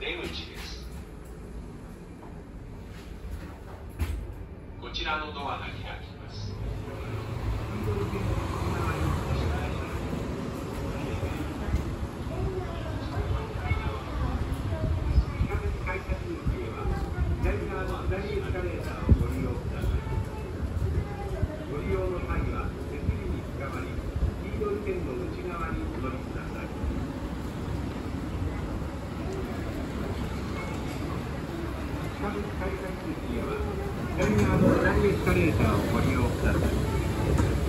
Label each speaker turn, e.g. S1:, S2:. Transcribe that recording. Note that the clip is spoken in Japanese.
S1: 出口です。こちらのドアが開きます。
S2: 左側の左エスカレーターをご利用くださいご利用の際は手すりにつかまり黄色い線の内側にお乗りください地下鉄改札口へは左側の左エスカレーターをご利用ください。